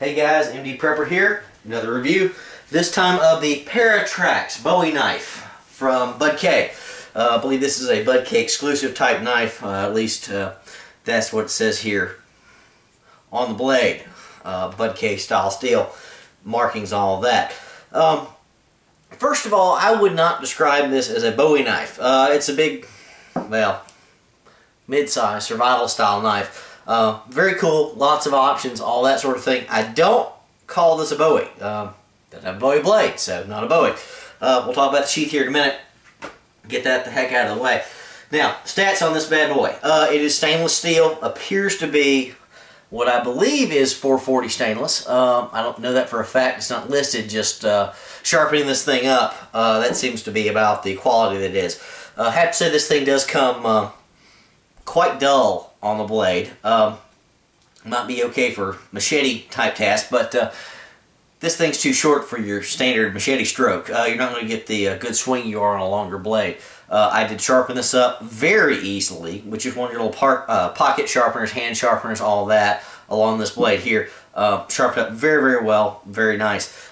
Hey guys, MD Prepper here. Another review. This time of the Paratrax Bowie knife from Bud K. Uh, I believe this is a Bud K exclusive type knife. Uh, at least uh, that's what it says here on the blade. Uh, Bud K style steel. Markings, all that. Um, first of all, I would not describe this as a Bowie knife. Uh, it's a big, well, mid-size survival style knife. Uh, very cool, lots of options, all that sort of thing. I don't call this a Bowie. Um, doesn't have a Bowie blade, so not a Bowie. Uh, we'll talk about the sheath here in a minute. Get that the heck out of the way. Now, stats on this bad boy. Uh, it is stainless steel, appears to be what I believe is 440 stainless. Um, I don't know that for a fact. It's not listed, just uh, sharpening this thing up. Uh, that seems to be about the quality that it is. I uh, have to say this thing does come uh, quite dull on the blade. Um, might be okay for machete type tasks, but uh, this thing's too short for your standard machete stroke. Uh, you're not going to get the uh, good swing you are on a longer blade. Uh, I did sharpen this up very easily, which is one of your little part, uh, pocket sharpeners, hand sharpeners, all that along this blade here. Uh, sharpened up very, very well. Very nice.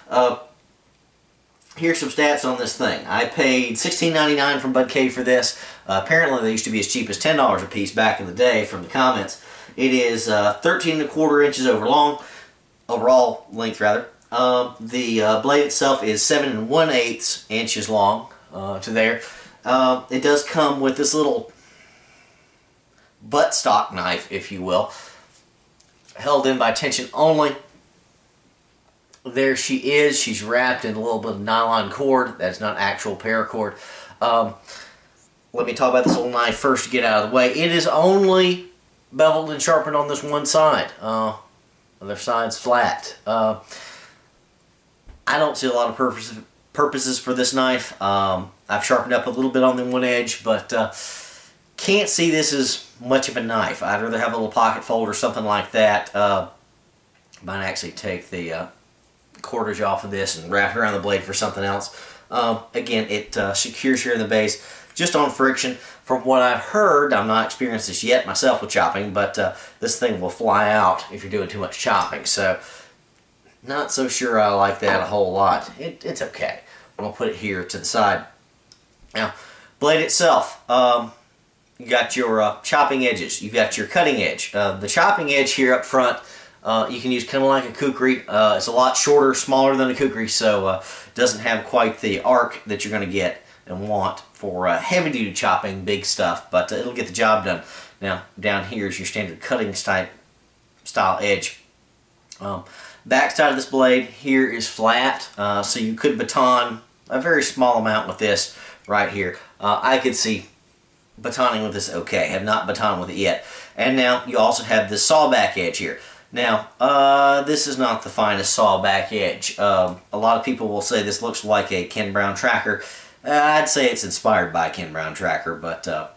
Here's some stats on this thing. I paid $16.99 from Bud K for this. Uh, apparently they used to be as cheap as $10 a piece back in the day from the comments. It is uh, 13 and a quarter inches over long, overall length rather. Um, the uh, blade itself is 7 and 1 8 inches long uh, to there. Um, it does come with this little buttstock knife, if you will, held in by tension only there she is. She's wrapped in a little bit of nylon cord. That's not actual paracord. Um, let me talk about this little knife first to get out of the way. It is only beveled and sharpened on this one side. Uh, other side's flat. Uh, I don't see a lot of purposes purposes for this knife. Um, I've sharpened up a little bit on the one edge, but uh, can't see this as much of a knife. I'd rather have a little pocket fold or something like that. Uh, might actually take the cordage off of this and wrap around the blade for something else. Um, again, it uh, secures here in the base just on friction. From what I've heard, I'm not experienced this yet myself with chopping, but uh, this thing will fly out if you're doing too much chopping. So, not so sure I like that a whole lot. It, it's okay. I'm going to put it here to the side. Now, blade itself, um, you got your uh, chopping edges. You've got your cutting edge. Uh, the chopping edge here up front uh, you can use kind of like a kukri. Uh, it's a lot shorter, smaller than a kukri, so uh, doesn't have quite the arc that you're going to get and want for uh, heavy-duty chopping, big stuff, but uh, it'll get the job done. Now, down here is your standard cutting type style edge. Um, back side of this blade here is flat, uh, so you could baton a very small amount with this right here. Uh, I could see batoning with this okay. Have not batoned with it yet. And now you also have the sawback edge here. Now, uh, this is not the finest saw back edge. Um, a lot of people will say this looks like a Ken Brown tracker. Uh, I'd say it's inspired by Ken Brown tracker, but uh,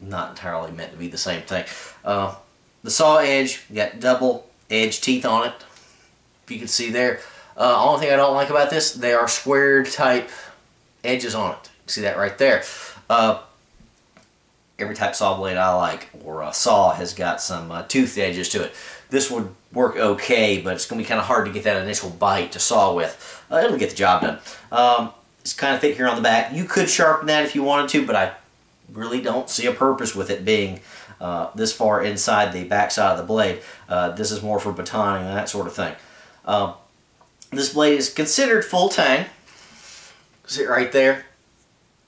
not entirely meant to be the same thing. Uh, the saw edge, got double edge teeth on it, if you can see there. Uh, only thing I don't like about this, they are squared type edges on it. See that right there. Uh, every type saw blade I like, or a saw, has got some uh, edges to it this would work okay, but it's going to be kind of hard to get that initial bite to saw with. Uh, it'll get the job done. Um, it's kind of thick here on the back. You could sharpen that if you wanted to, but I really don't see a purpose with it being uh, this far inside the back side of the blade. Uh, this is more for batoning and that sort of thing. Um, this blade is considered full tang. See it right there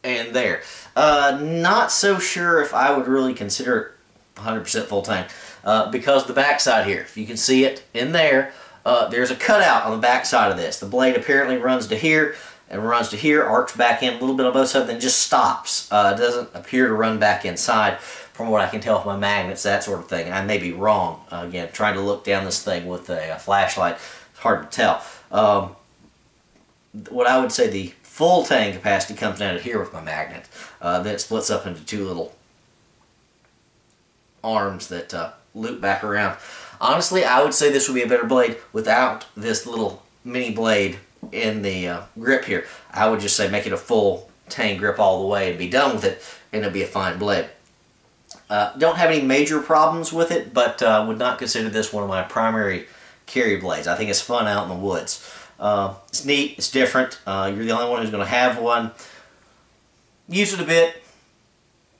and there. Uh, not so sure if I would really consider it 100% full tang uh, because the backside here, if you can see it in there, uh, there's a cutout on the backside of this. The blade apparently runs to here and runs to here, arcs back in a little bit on both sides, then just stops. Uh, doesn't appear to run back inside from what I can tell with my magnets, that sort of thing. I may be wrong. Uh, again, trying to look down this thing with a, a flashlight, it's hard to tell. Um, what I would say the full tang capacity comes down to here with my magnet. Uh, then it splits up into two little arms that uh, loop back around. Honestly, I would say this would be a better blade without this little mini blade in the uh, grip here. I would just say make it a full tang grip all the way and be done with it, and it'll be a fine blade. Uh, don't have any major problems with it, but uh, would not consider this one of my primary carry blades. I think it's fun out in the woods. Uh, it's neat. It's different. Uh, you're the only one who's going to have one. Use it a bit.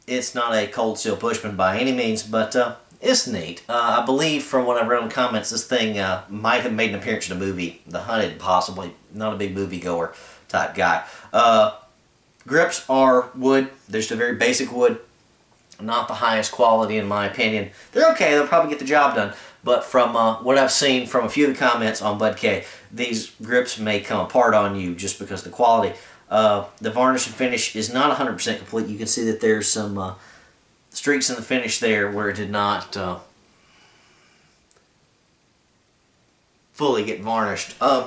It's not a cold steel Bushman by any means, but uh, it's neat. Uh, I believe from what I read in the comments, this thing uh, might have made an appearance in a movie. The Hunted, possibly. Not a big moviegoer type guy. Uh, grips are wood. They're just a very basic wood. Not the highest quality in my opinion. They're okay. They'll probably get the job done. But from uh, what I've seen from a few of the comments on Bud K, these grips may come apart on you just because the quality. Uh, the varnish and finish is not 100% complete. You can see that there's some uh, streaks in the finish there where it did not uh, fully get varnished. Um,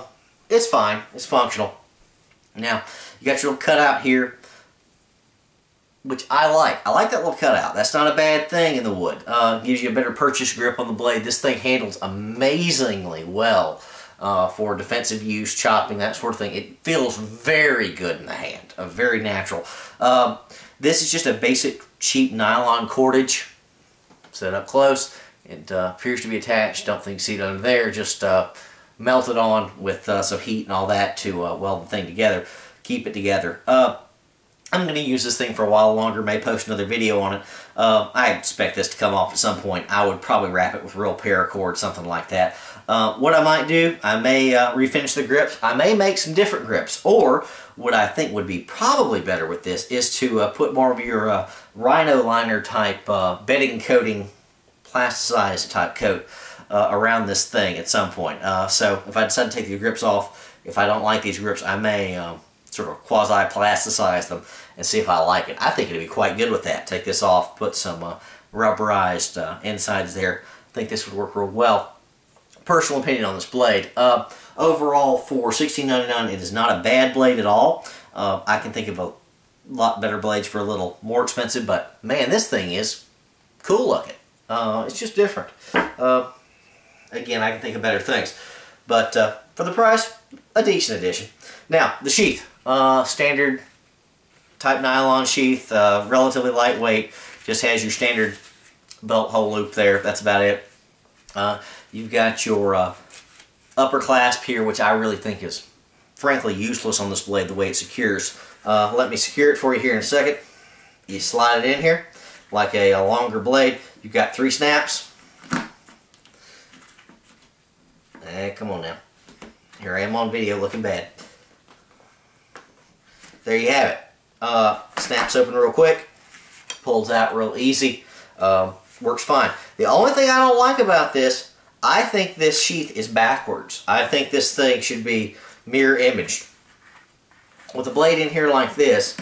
it's fine. It's functional. Now, you got your little cutout here which I like. I like that little cutout. That's not a bad thing in the wood. Uh, gives you a better purchase grip on the blade. This thing handles amazingly well uh, for defensive use, chopping, that sort of thing. It feels very good in the hand, uh, very natural. Um, this is just a basic cheap nylon cordage. Set up close. It uh, appears to be attached. Don't think see it under there. Just uh, melted on with uh, some heat and all that to weld the thing together. Keep it together. I'm going to use this thing for a while longer, may post another video on it. Uh, I expect this to come off at some point. I would probably wrap it with real paracord, something like that. Uh, what I might do, I may uh, refinish the grips. I may make some different grips. Or, what I think would be probably better with this is to uh, put more of your uh, rhino liner type uh, bedding coating, plasticized type coat around this thing at some point. so, if I decide to take the grips off, if I don't like these grips, I may um, sort of quasi-plasticize them and see if I like it. I think it'd be quite good with that. Take this off, put some uh, rubberized uh, insides there. I think this would work real well. Personal opinion on this blade. Uh, overall, for $16.99, it is not a bad blade at all. Uh, I can think of a lot better blades for a little more expensive, but man, this thing is cool looking. Uh, it's just different. Uh, again, I can think of better things. But for the price, a decent addition. Now, the sheath. Uh, standard type nylon sheath, uh, relatively lightweight, just has your standard belt hole loop there. That's about it. Uh, you've got your uh, upper clasp here, which I really think is frankly useless on this blade the way it secures. Uh, let me secure it for you here in a second. You slide it in here like a, a longer blade. You've got three snaps. Hey, come on now. Here I am on video looking bad there you have it. Uh, snaps open real quick, pulls out real easy, um, works fine. The only thing I don't like about this, I think this sheath is backwards. I think this thing should be mirror imaged. With a blade in here like this,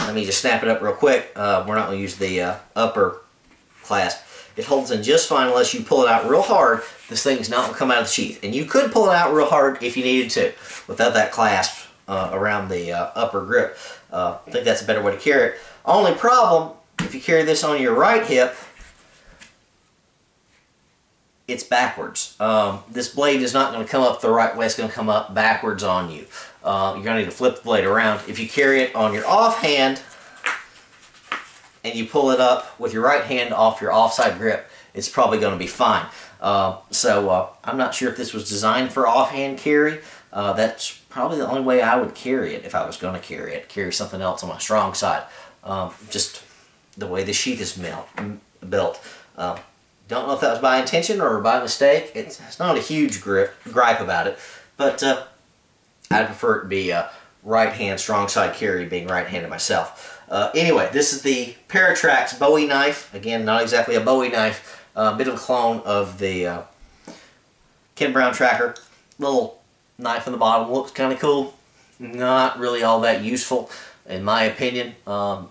let me just snap it up real quick. Uh, we're not going to use the uh, upper clasp. It holds in just fine unless you pull it out real hard. This thing's not going to come out of the sheath. And you could pull it out real hard if you needed to without that clasp uh, around the uh, upper grip. Uh, I think that's a better way to carry it. Only problem, if you carry this on your right hip, it's backwards. Um, this blade is not going to come up the right way. It's going to come up backwards on you. Uh, you're going to need to flip the blade around. If you carry it on your offhand and you pull it up with your right hand off your offside grip, it's probably going to be fine. Uh, so uh, I'm not sure if this was designed for offhand carry. Uh, that's probably the only way I would carry it if I was going to carry it. Carry something else on my strong side. Um, just the way the sheath is built. Um, don't know if that was by intention or by mistake. It's, it's not a huge grip, gripe about it, but uh, I'd prefer it to be a right-hand strong side carry, being right-handed myself. Uh, anyway, this is the Paratrax Bowie knife. Again, not exactly a Bowie knife, a uh, bit of a clone of the uh, Ken Brown Tracker. Little knife in the bottom looks kind of cool. Not really all that useful, in my opinion. Um,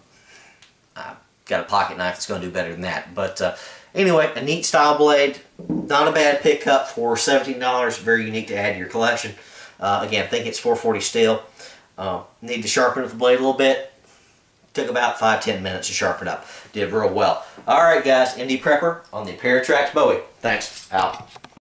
I've got a pocket knife that's going to do better than that. But uh, anyway, a neat style blade. Not a bad pickup for $17. Very unique to add to your collection. Uh, again, I think it's 440 steel. Uh, need to sharpen the blade a little bit. Took about 5-10 minutes to sharpen up. Did real well. Alright guys, MD Prepper on the Paratrax Bowie. Thanks. Out.